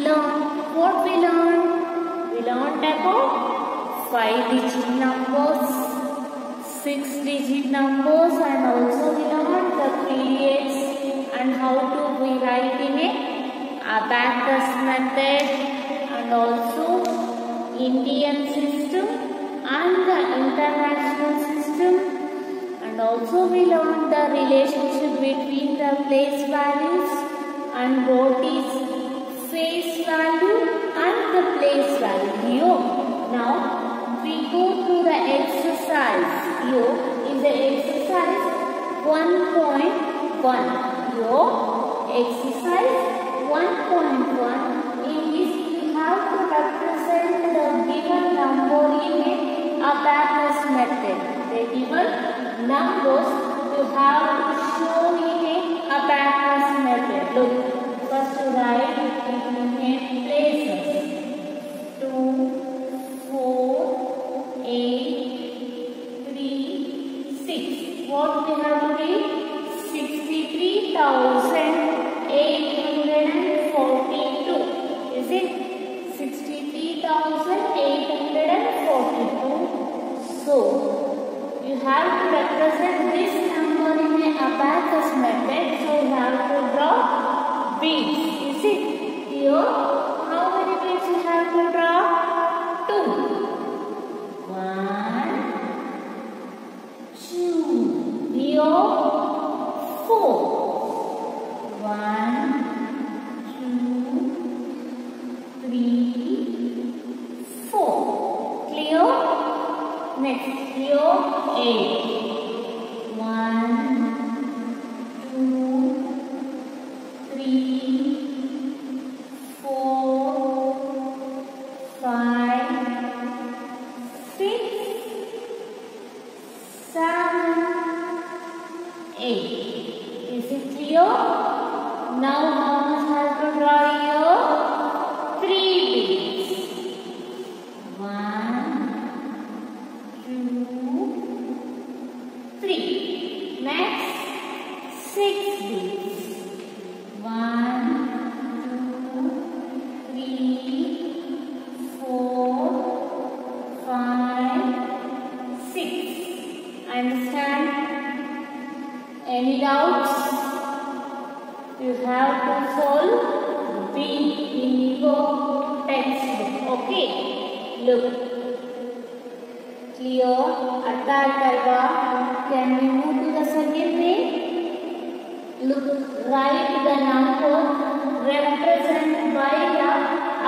learned what we learned? We learned about 5 digit numbers, 6 digit numbers and also we learned the periods and how to write in a abacus method and also Indian system and the international system and also we learned the relationship between the place values and what is face value and the place value. Here, now we go to the exercise. Here is the exercise 1.1. Here, exercise 1.1 What we have to read? 63,842. Is it? 63,842. So, you have to represent this number in a abacus method. So, you have to draw beads. Is it? Here, One, Look. Clear? Atta time Can we move to the second way? Look, write the number represented by the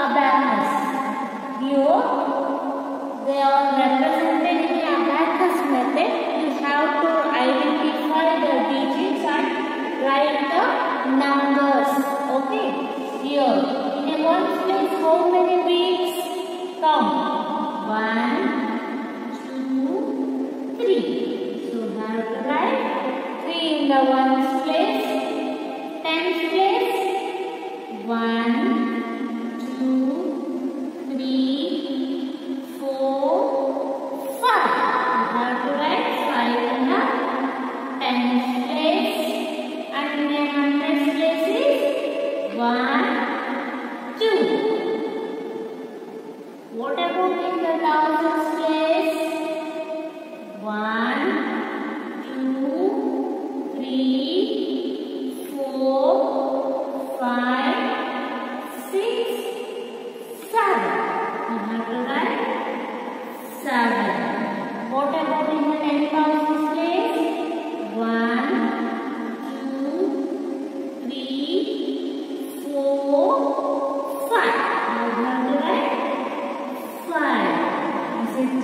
abacus. Here,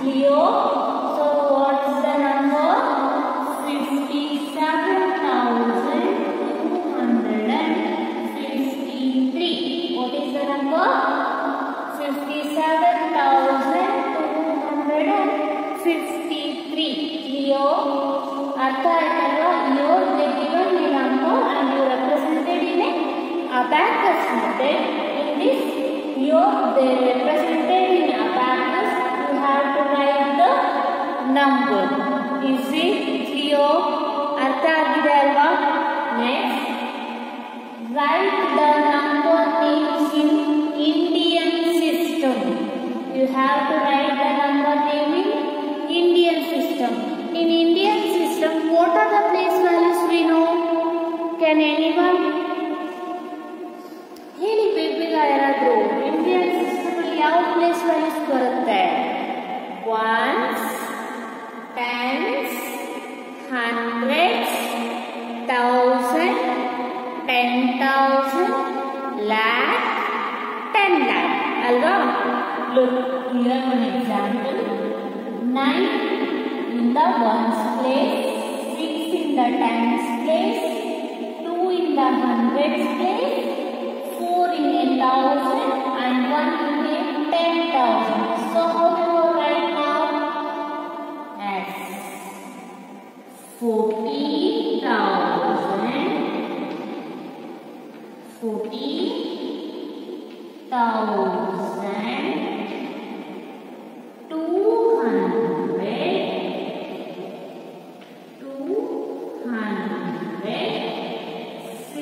five. Is it clear? So what is the number? Fifty-seven thousand two hundred and fifty-three. What is the number? Fifty-seven thousand two hundred and fifty-three. Clear? ಅರ್ಥ ಆಯ್ತಲ್ವಾ year they given the number and you represented in a abacus method. represented in this here they represented number is it clear ಅರ್ಥ ಆಗಿದೆ ಅಲ್ವಾ next write the hundreds thousand ten thousand lac ten lac ಅಲ್ವಾ look here one example nine in the ones place six in the tense place two in the hundreds place four in a thousand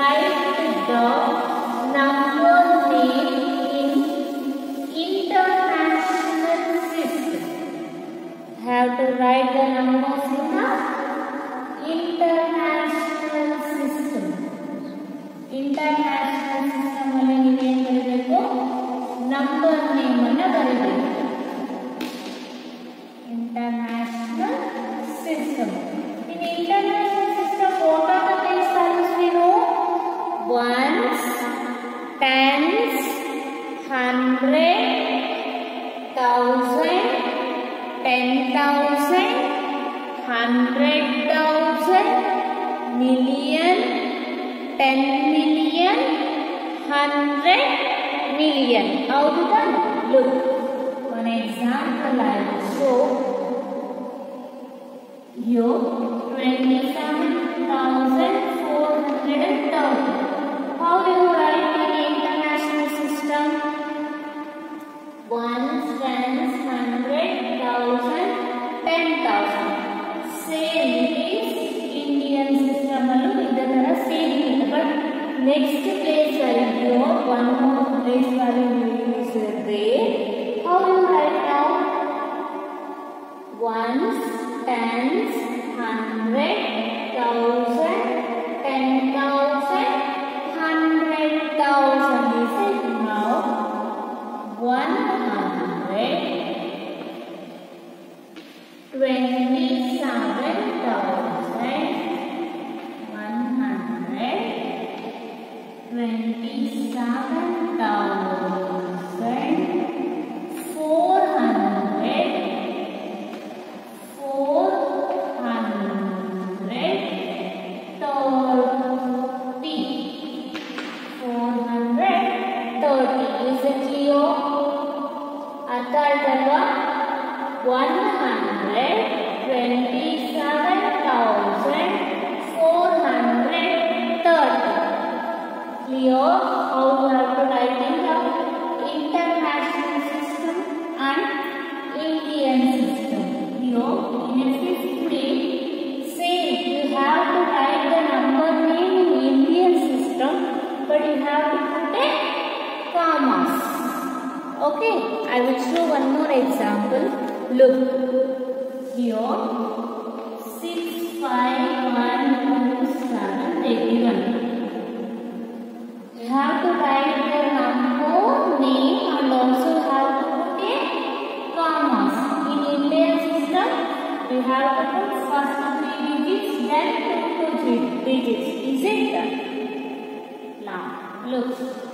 write the number name in international system. Have to write the numbers hundred thousand, million, ten million, hundred million. How to done? Look, one example I will show. You twenty-seven ones, tens, hundred, thousand, ten thousand, hundred thousand. Is it now? One hundred, twenty-seven thousand, one hundred, twenty-seven thousand. Okay, I will show one more example. Look, here, 6, 5, 1, 2, 7, 81. You have to write the number, name and also have to put a commas. In Indian system, we have to put first three digits, then two digits. Is it? Now, look.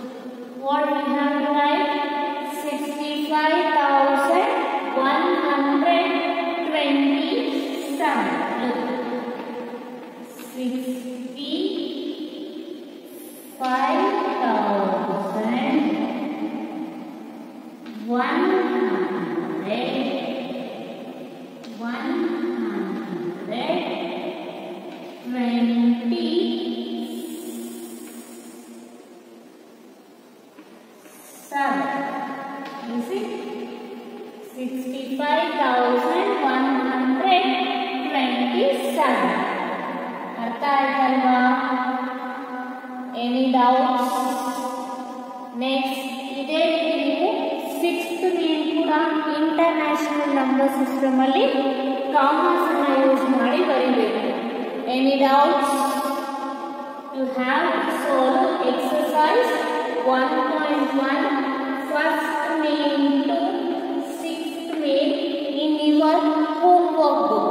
One hundred system only. Commas and I use money very well. Any doubts? You have solve exercise 1.1 first name sixth name in your homework book.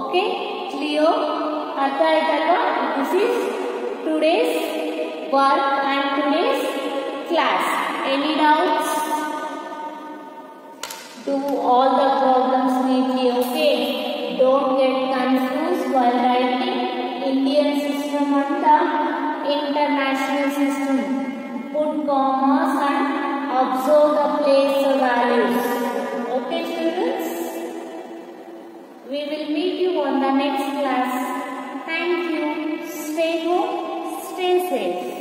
Okay? Clear? Atayatata, this is today's work and today's class. Any doubts? Do all the system the international system. Put commas and observe the place values. Okay students? We will meet you on the next class. Thank you. Stay home. Stay safe.